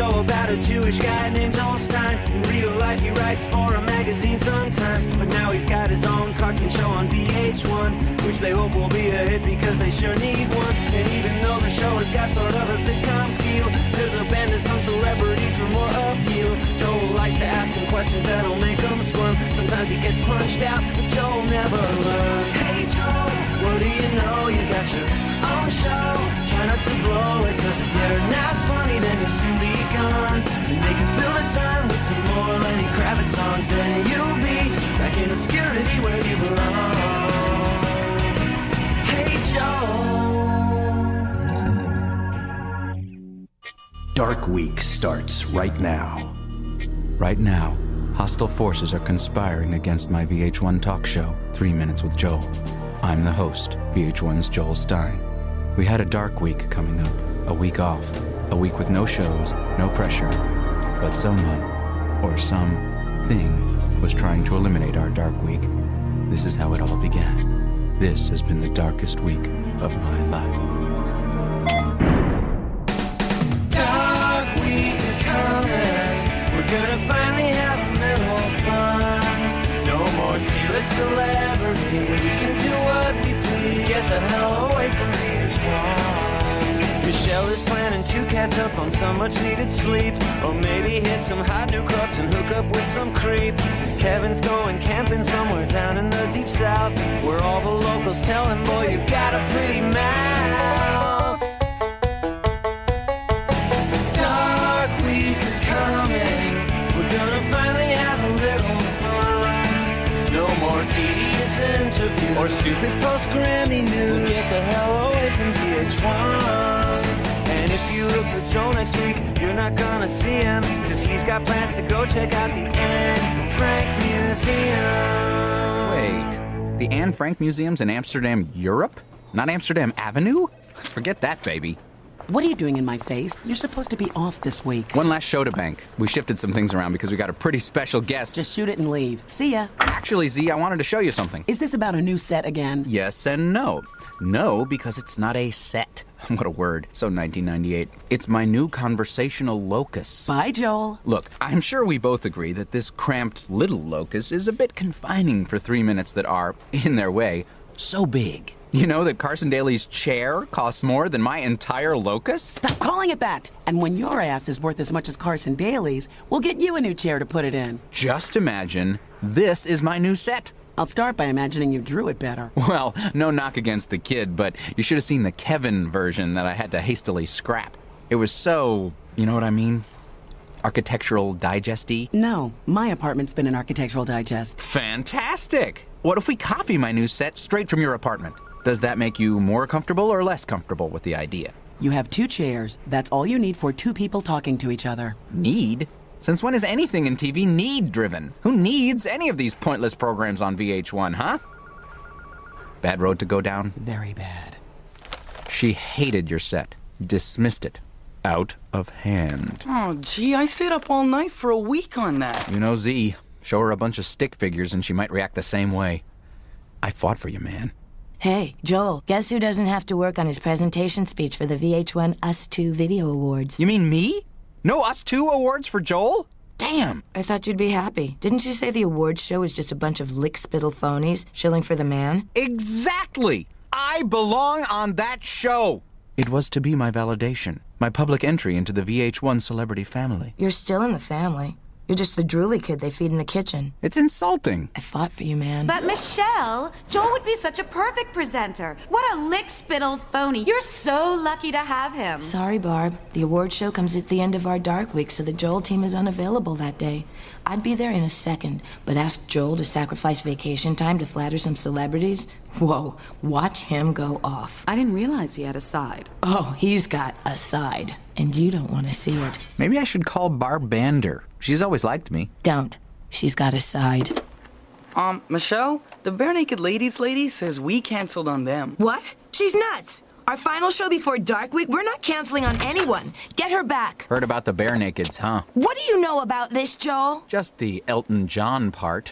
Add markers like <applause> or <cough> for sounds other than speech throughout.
show about a Jewish guy named Joel Stein. In real life, he writes for a magazine sometimes, but now he's got his own cartoon show on VH1, which they hope will be a hit because they sure need one. And even though the show has got sort of a sitcom feel, there's abandoned some celebrities for more appeal. Joel likes to ask him questions that'll make him squirm. Sometimes he gets punched out, but Joel never learns. Hey Joel, what do you know? You got your own show. Try not to blow it, cause if you're not funny, then you'll soon be gone. And they can fill the time with some more Lenny Kravitz songs. Then you'll be back in obscurity where you belong. Hey Joel. Dark Week starts right now. Right now, hostile forces are conspiring against my VH1 talk show, Three Minutes with Joel. I'm the host, VH1's Joel Stein. We had a dark week coming up, a week off, a week with no shows, no pressure. But someone, or something, was trying to eliminate our dark week. This is how it all began. This has been the darkest week of my life. Dark week is coming. We're gonna finally have a little fun. No more C-list celebrities. We can do what we please. Get the hell away from VH1. Michelle is planning to catch up on some much needed sleep. Or maybe hit some hot new clubs and hook up with some creep. Kevin's going camping somewhere down in the deep south. Where all the locals tell him, boy, you've got a pretty mouth. Interviews or stupid post Grammy news. We'll get the hell away from VH1. And if you look for Joel next week, you're not gonna see him. Cause he's got plans to go check out the Anne Frank Museum. Wait, the Anne Frank Museum's in Amsterdam, Europe? Not Amsterdam Avenue? Forget that, baby. What are you doing in my face? You're supposed to be off this week. One last show to bank. We shifted some things around because we got a pretty special guest. Just shoot it and leave. See ya. Actually, Z, I wanted to show you something. Is this about a new set again? Yes and no. No, because it's not a set. <laughs> What a word. So 1998. It's my new conversational locus. Bye, Joel. Look, I'm sure we both agree that this cramped little locus is a bit confining for three minutes that are, in their way, so big. You know that Carson Daly's chair costs more than my entire locus? Stop calling it that. And when your ass is worth as much as Carson Daly's, we'll get you a new chair to put it in. Just imagine this is my new set. I'll start by imagining you drew it better. <laughs> Well, no knock against the kid, but you should have seen the Kevin version that I had to hastily scrap. It was so, you know what I mean? Architectural digesty. No, my apartment's been an architectural digest. Fantastic! What if we copy my new set straight from your apartment? Does that make you more comfortable or less comfortable with the idea? You have two chairs. That's all you need for two people talking to each other. Need? Since when is anything in TV need driven? Who needs any of these pointless programs on VH1, huh? Bad road to go down? Very bad. She hated your set, dismissed it, out of hand. Oh, gee, I stayed up all night for a week on that. You know, Z, show her a bunch of stick figures and she might react the same way. I fought for you, man. Hey, Joel, guess who doesn't have to work on his presentation speech for the VH1 Us 2 Video Awards? You mean me? No Us 2 awards for Joel? Damn! I thought you'd be happy. Didn't you say the awards show was just a bunch of lick spittle phonies shilling for the man? Exactly! I belong on that show! It was to be my validation, my public entry into the VH1 celebrity family. You're still in the family. You're just the drooly kid they feed in the kitchen. It's insulting. I fought for you, man. But Michelle, Joel would be such a perfect presenter. What a lick spittle phony. You're so lucky to have him. Sorry, Barb. The award show comes at the end of our dark week, so the Joel team is unavailable that day. I'd be there in a second, but ask Joel to sacrifice vacation time to flatter some celebrities? Whoa, watch him go off. I didn't realize he had a side. Oh, he's got a side, and you don't want to see it. Maybe I should call Barb Bander. She's always liked me. Don't. She's got a side. Um, Michelle, the Barenaked Ladies lady says we canceled on them. What? She's nuts! Our final show before Dark Week, we're not canceling on anyone. Get her back. Heard about the bare nakeds, huh? What do you know about this, Joel? Just the Elton John part.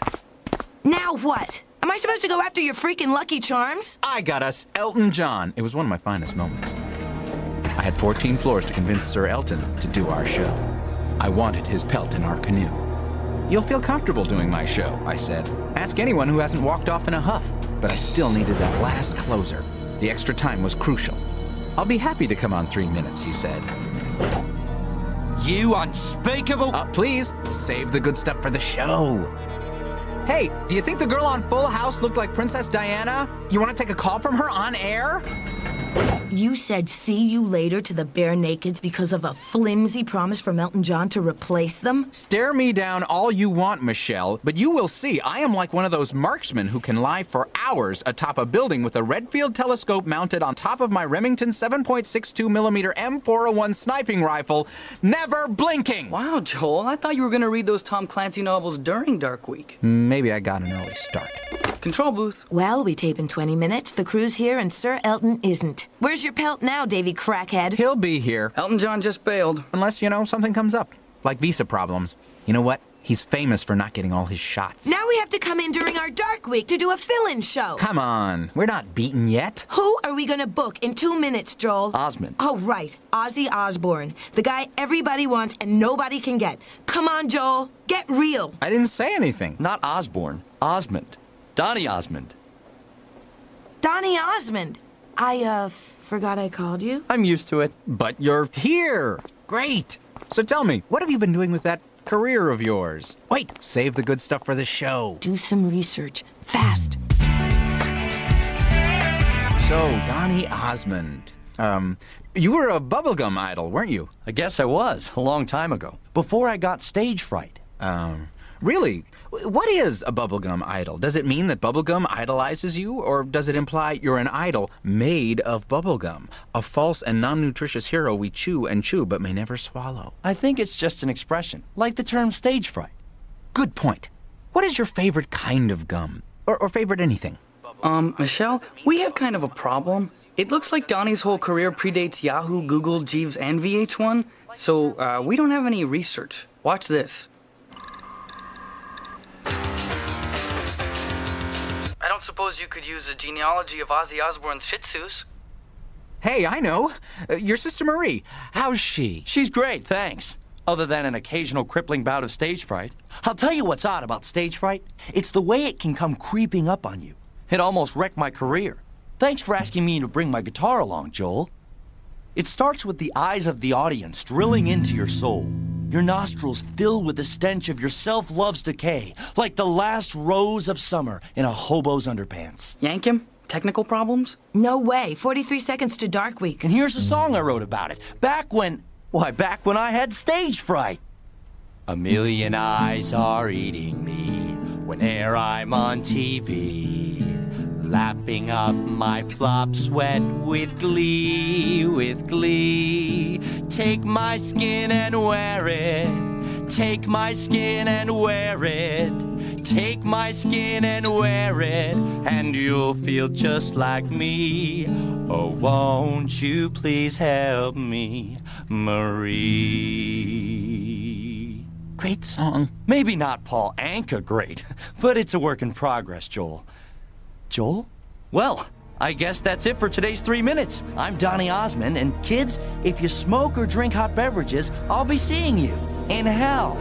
Now what? Am I supposed to go after your freaking Lucky Charms? I got us Elton John. It was one of my finest moments. I had 14 floors to convince Sir Elton to do our show. I wanted his pelt in our canoe. You'll feel comfortable doing my show, I said. Ask anyone who hasn't walked off in a huff. But I still needed that last closer. The extra time was crucial. I'll be happy to come on three minutes, he said. You unspeakable. Uh, please, save the good stuff for the show. Hey, do you think the girl on Full House looked like Princess Diana? You want to take a call from her on air? You said see you later to the Bare Nakeds because of a flimsy promise from Elton John to replace them? Stare me down all you want, Michelle, but you will see I am like one of those marksmen who can lie for hours atop a building with a Redfield telescope mounted on top of my Remington 7.62 millimeter M401 sniping rifle, never blinking. Wow, Joel, I thought you were gonna read those Tom Clancy novels during Dark Week. Maybe I got an early start. Control booth. Well, we tape in 20 minutes. The crew's here and Sir Elton isn't. Where's your pelt now, Davy Crackhead? He'll be here, Elton John just bailed. unless, you know, something comes up, like visa problems. You know what? He's famous for not getting all his shots. Now we have to come in during our Dark Week to do a fill-in show. Come on, we're not beaten yet. Who are we gonna book in two minutes, Joel? Osmond. Oh, right. Ozzy Osbourne. The guy everybody wants and nobody can get. Come on, Joel. Get real. I didn't say anything. Not Osbourne. Osmond. Donny Osmond. Donny Osmond. I, uh, forgot I called you. I'm used to it. But you're here. Great. So tell me, what have you been doing with that career of yours? Wait, save the good stuff for the show. Do some research. Fast. So, Donny Osmond. Um, you were a bubblegum idol, weren't you? I guess I was, a long time ago. Before I got stage fright. Um, really? What is a bubblegum idol? Does it mean that bubblegum idolizes you, or does it imply you're an idol made of bubblegum? A false and non nutritious hero we chew and chew but may never swallow. I think it's just an expression, like the term stage fright. Good point. What is your favorite kind of gum? Or, or favorite anything? Um, Michelle, we have kind of a problem. It looks like Donny's whole career predates Yahoo, Google, Jeeves, and VH1, so uh, we don't have any research. Watch this. Suppose you could use a genealogy of Ozzy Osbourne's Shih Tzus. Hey, I know. Uh, your sister Marie. How's she? She's great, thanks. Other than an occasional crippling bout of stage fright. I'll tell you what's odd about stage fright. It's the way it can come creeping up on you. It almost wrecked my career. Thanks for asking me to bring my guitar along, Joel. It starts with the eyes of the audience drilling into your soul. Your nostrils fill with the stench of your self love's decay, like the last rose of summer in a hobo's underpants. Yank him? Technical problems? No way. 43 seconds to Dark Week. And here's a song I wrote about it. Back when. Why, back when I had stage fright. A million eyes are eating me whene'er I'm on TV. Lapping up my flop sweat with glee, with glee. Take my skin and wear it. Take my skin and wear it. Take my skin and wear it, and you'll feel just like me. Oh, won't you please help me, Marie? Great song. Maybe not Paul Anka great, <laughs> but it's a work in progress, Joel. Joel? Well, I guess that's it for today's three minutes. I'm Donny Osmond, and kids, if you smoke or drink hot beverages, I'll be seeing you in hell.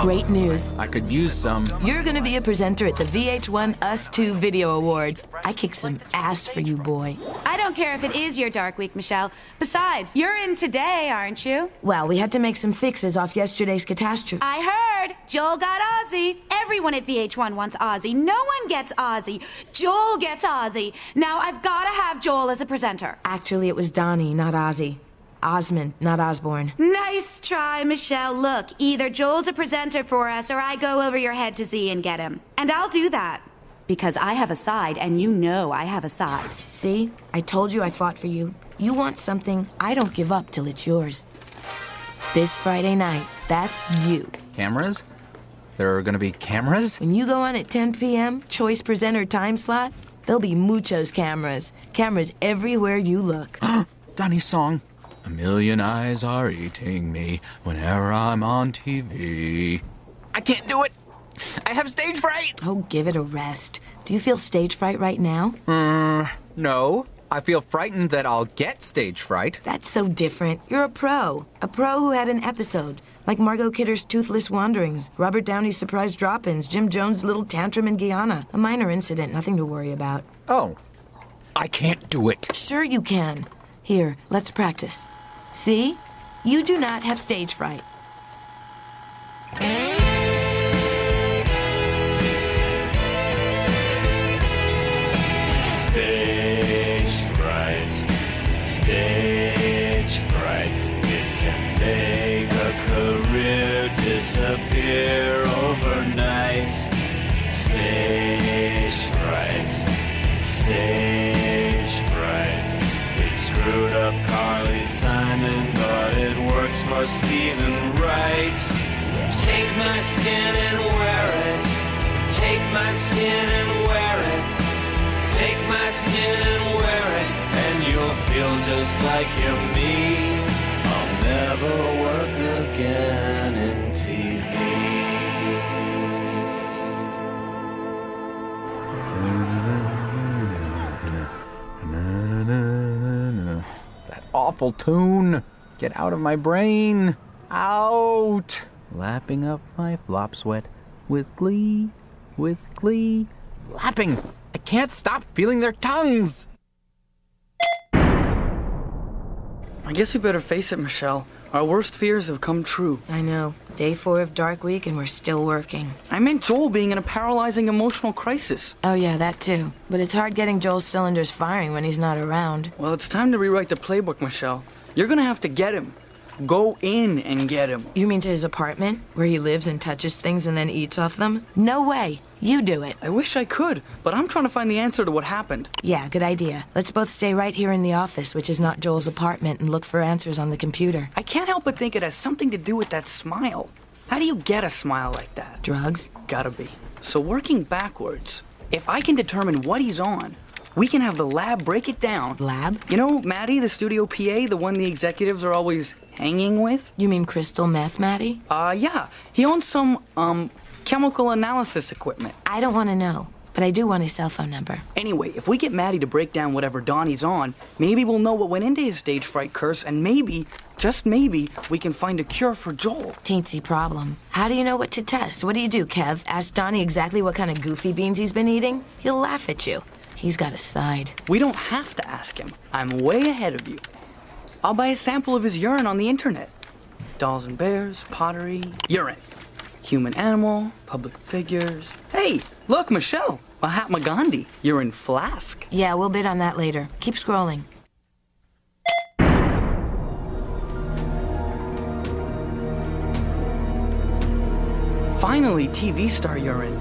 Great news. I could use some. You're gonna be a presenter at the VH1 Us 2 Video Awards. I kick some ass for you, boy. I don't care if it is your dark week, Michelle. Besides, you're in today, aren't you? Well, we had to make some fixes off yesterday's catastrophe. I heard Joel got Ozzy. Everyone at VH1 wants Ozzy. No one gets Ozzy. Joel gets Ozzy. Now I've got to have Joel as a presenter. Actually, it was Donny, not Ozzy. Osmond, not Osbourne. Nice try, Michelle. Look, either Joel's a presenter for us or I go over your head to Z and get him. And I'll do that. Because I have a side, and you know I have a side. See? I told you I fought for you. You want something, I don't give up till it's yours. This Friday night, that's you. Cameras? There are gonna be cameras? When you go on at 10 p.m., choice presenter time slot, there'll be muchos cameras. Cameras everywhere you look. <gasps> Donny's song. A million eyes are eating me whenever I'm on TV. I can't do it. I have stage fright! Oh, give it a rest. Do you feel stage fright right now? Hmm, no, I feel frightened that I'll get stage fright. That's so different. You're a pro. A pro who had an episode. Like Margot Kidder's Toothless Wanderings, Robert Downey's surprise drop ins, Jim Jones' little tantrum in Guyana. A minor incident, nothing to worry about. Oh, I can't do it. Sure, you can. Here, let's practice. See? You do not have stage fright. Stage fright, stage fright. It can make a career disappear for Steven Wright. Take my skin and wear it. Take my skin and wear it. Take my skin and wear it, and you'll feel just like you're me. I'll never work again in TV. That awful tune. Get out of my brain. Out. Lapping up my flop sweat with glee, with glee. Lapping. I can't stop feeling their tongues. I guess we better face it, Michelle. Our worst fears have come true. I know. Day four of Dark Week, and we're still working. I meant Joel being in a paralyzing emotional crisis. Oh, yeah, that too. But it's hard getting Joel's cylinders firing when he's not around. Well, it's time to rewrite the playbook, Michelle. You're gonna have to get him. Go in and get him. You mean to his apartment, where he lives and touches things and then eats off them? No way. You do it. I wish I could, but I'm trying to find the answer to what happened. Yeah, good idea. Let's both stay right here in the office, which is not Joel's apartment, and look for answers on the computer. I can't help but think it has something to do with that smile. How do you get a smile like that? Drugs? Gotta be. So, working backwards, if I can determine what he's on, we can have the lab break it down. Lab? You know, Maddie, the studio PA, the one the executives are always hanging with? You mean crystal meth, Maddie? Uh, yeah. He owns some, um, chemical analysis equipment. I don't want to know, but I do want his cell phone number. Anyway, if we get Maddie to break down whatever Donny's on, maybe we'll know what went into his stage fright curse, and maybe, just maybe, we can find a cure for Joel. Teensy problem. How do you know what to test? What do you do, Kev? Ask Donny exactly what kind of goofy beans he's been eating? He'll laugh at you. He's got a side. We don't have to ask him. I'm way ahead of you. I'll buy a sample of his urine on the internet. Dolls and bears, pottery, urine. Human animal, public figures. Hey, look, Michelle. Mahatma Gandhi, urine flask. Yeah, we'll bid on that later. Keep scrolling. Finally, TV star urine.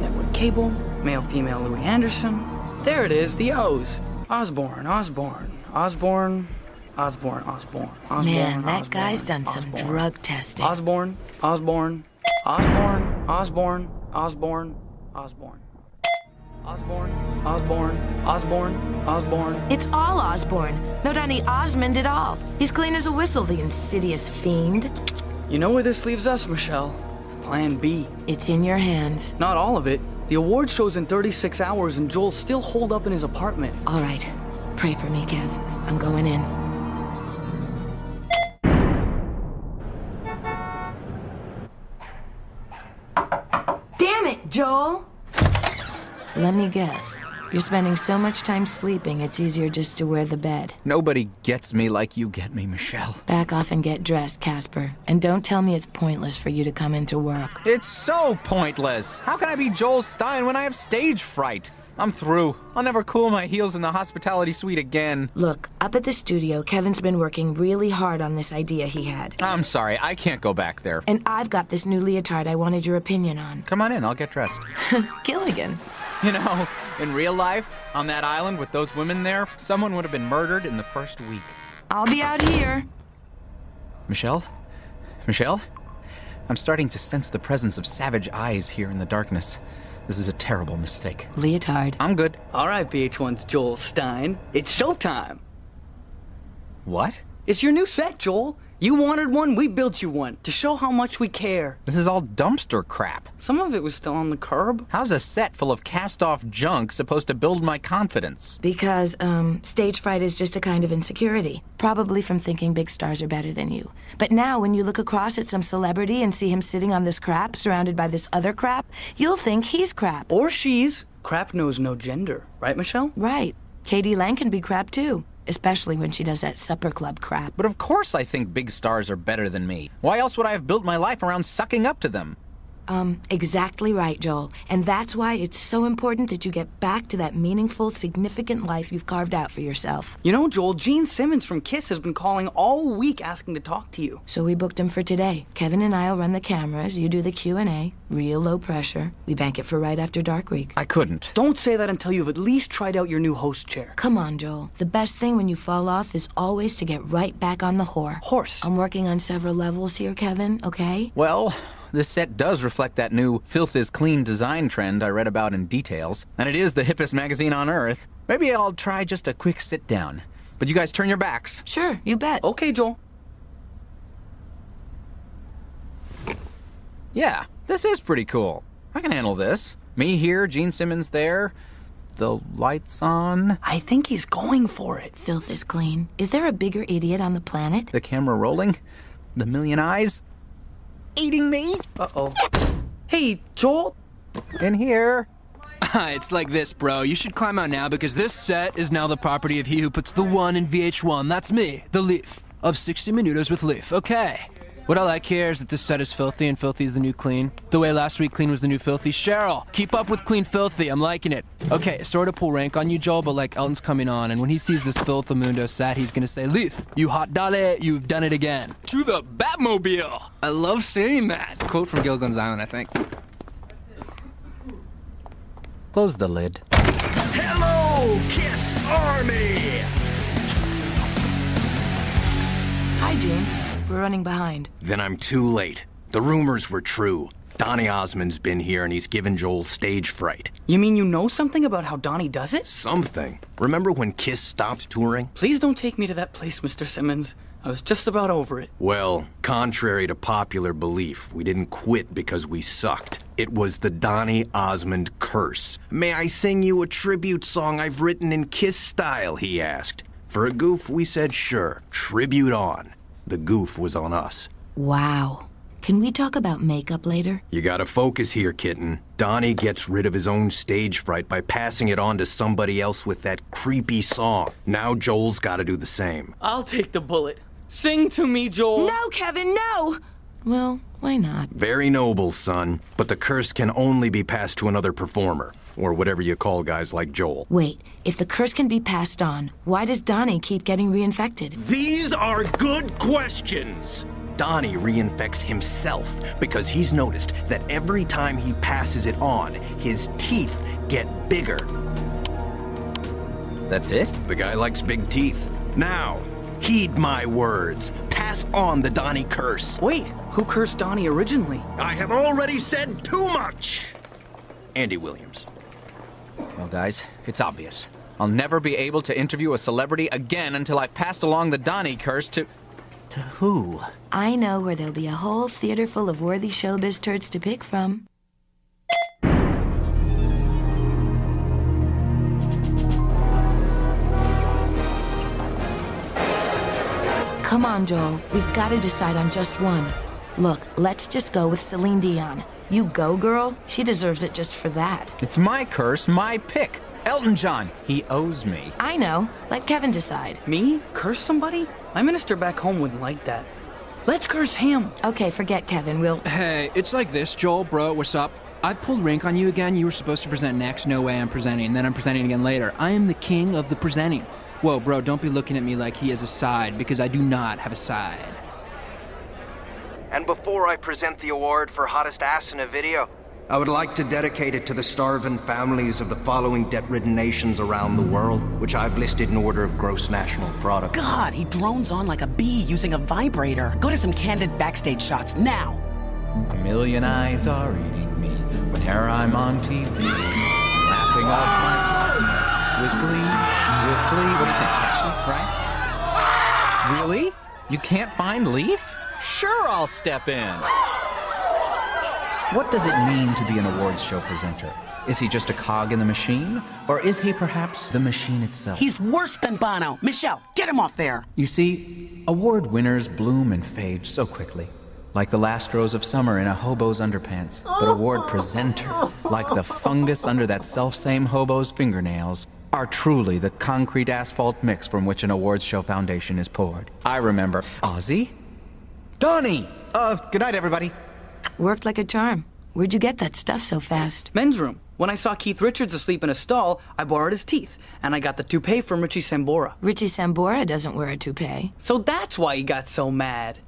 Network cable, male female Louie Anderson. There it is, the O's. Osbourne, Osbourne, Osbourne, Osbourne, Osbourne, Osbourne. Man, that Osbourne, guy's done some Osbourne. drug testing. Osbourne, Osbourne, Osbourne, Osbourne, Osbourne, Osbourne. Osbourne, Osbourne, Osbourne, Osbourne. It's all Osbourne. No Donny Osmond at all. He's clean as a whistle, the insidious fiend. You know where this leaves us, Michelle? Plan B. It's in your hands. Not all of it. The award show's in 36 hours and Joel's still holed up in his apartment. All right. Pray for me, Kev. I'm going in. Damn it, Joel! Let me guess. You're spending so much time sleeping, it's easier just to wear the bed. Nobody gets me like you get me, Michelle. Back off and get dressed, Casper. And don't tell me it's pointless for you to come into work. It's so pointless. How can I be Joel Stein when I have stage fright? I'm through. I'll never cool my heels in the hospitality suite again. Look, up at the studio, Kevin's been working really hard on this idea he had. I'm sorry, I can't go back there. And I've got this new leotard I wanted your opinion on. Come on in, I'll get dressed. <laughs> Gilligan. You know, in real life, on that island with those women there, someone would have been murdered in the first week. I'll be out here. Michelle? Michelle? I'm starting to sense the presence of savage eyes here in the darkness. This is a terrible mistake. Leotard. I'm good. All right, VH1's Joel Stein. It's showtime. What? It's your new set, Joel. You wanted one, we built you one to show how much we care. This is all dumpster crap. Some of it was still on the curb. How's a set full of cast off junk supposed to build my confidence? Because, um, stage fright is just a kind of insecurity. Probably from thinking big stars are better than you. But now, when you look across at some celebrity and see him sitting on this crap surrounded by this other crap, you'll think he's crap. Or she's. Crap knows no gender, right, Michelle? Right. k.d. lang can be crap too. Especially when she does that supper club crap. But of course I think big stars are better than me. Why else would I have built my life around sucking up to them? Um, exactly right, Joel. And that's why it's so important that you get back to that meaningful, significant life you've carved out for yourself. You know, Joel, Gene Simmons from Kiss has been calling all week asking to talk to you. So we booked him for today. Kevin and I'll run the cameras, you do the Q&A, real low pressure. We bank it for right after Dark Week. I couldn't. Don't say that until you've at least tried out your new host chair. Come on, Joel. The best thing when you fall off is always to get right back on the whore. Horse. I'm working on several levels here, Kevin, okay? Well, this set does reflect that new filth is clean design trend I read about in Details, and it is the hippest magazine on earth. Maybe I'll try just a quick sit down. But you guys turn your backs. Sure, you bet. Okay, Joel. Yeah, this is pretty cool. I can handle this. Me here, Gene Simmons there. The lights on. I think he's going for it. Filth is clean. Is there a bigger idiot on the planet? The camera rolling. The million eyes. Eating me. Uh oh. Hey, Joel. In here. <laughs> it's like this, bro. You should climb out now because this set is now the property of he who puts the one in VH1. That's me, the Leaf, of 60 Minutos with Leaf. Okay. What I like here is that this set is filthy and filthy is the new clean. The way last week clean was the new filthy. Cheryl, keep up with clean filthy. I'm liking it. Okay, sorry to pull rank on you, Joel, but like Elton's coming on, and when he sees this filth Mundo set, he's gonna say, Leaf, you hot dolly, you've done it again. To the Batmobile. I love saying that. Quote from Gilligan's Island, I think. Close the lid. Hello, Kiss Army! Hi, Gene. We're running behind. Then I'm too late. The rumors were true. Donny Osmond's been here and he's given Joel stage fright. You mean you know something about how Donny does it? Something. Remember when Kiss stopped touring? Please don't take me to that place, Mr. Simmons. I was just about over it. Well, contrary to popular belief, we didn't quit because we sucked. It was the Donny Osmond curse. May I sing you a tribute song I've written in Kiss style? He asked. For a goof, we said sure. Tribute on. The goof was on us. Wow. Can we talk about makeup later? You gotta focus here, kitten. Donny gets rid of his own stage fright by passing it on to somebody else with that creepy song. Now Joel's gotta do the same. I'll take the bullet. Sing to me, Joel. No, Kevin, no! Well, why not? Very noble, son. But the curse can only be passed to another performer, or whatever you call guys like Joel. Wait, if the curse can be passed on, why does Donny keep getting reinfected? These are good questions! Donny reinfects himself because he's noticed that every time he passes it on, his teeth get bigger. That's it? The guy likes big teeth. Now, heed my words. Pass on the Donny curse. Wait, who cursed Donny originally? I have already said too much! Andy Williams. Well, guys, it's obvious. I'll never be able to interview a celebrity again until I've passed along the Donny curse to. to who? I know where there'll be a whole theater full of worthy showbiz turds to pick from. Come on, Joel. We've got to decide on just one. Look, let's just go with Celine Dion. You go, girl. She deserves it just for that. It's my curse, my pick. Elton John. He owes me. I know. Let Kevin decide. Me? Curse somebody? My minister back home wouldn't like that. Let's curse him. Okay, forget Kevin. We'll. Hey, it's like this, Joel, bro, what's up? I've pulled rank on you again. You were supposed to present next. No way I'm presenting. And Then I'm presenting again later. I am the king of the presenting. Whoa, bro, don't be looking at me like he has a side, because I do not have a side. And before I present the award for hottest ass in a video, I would like to dedicate it to the starving families of the following debt ridden nations around the world, which I've listed in order of gross national product. God, he drones on like a bee using a vibrator. Go to some candid backstage shots now. A million eyes are eating me whenever I'm on TV. Lapping up my with glee, with glee. What do you think? Catchy, right? Really? You can't find Leaf? Sure, I'll step in. What does it mean to be an awards show presenter? Is he just a cog in the machine? Or is he perhaps the machine itself? He's worse than Bono. Michelle, get him off there. You see, award winners bloom and fade so quickly. Like the last rose of summer in a hobo's underpants. But award presenters, like the fungus under that self-same hobo's fingernails, are truly the concrete asphalt mix from which an awards show foundation is poured. I remember Ozzy, Donny. Uh, good night, everybody. Worked like a charm. Where'd you get that stuff so fast? Men's room. When I saw Keith Richards asleep in a stall, I borrowed his teeth, and I got the toupee from Richie Sambora. Richie Sambora doesn't wear a toupee. So that's why he got so mad.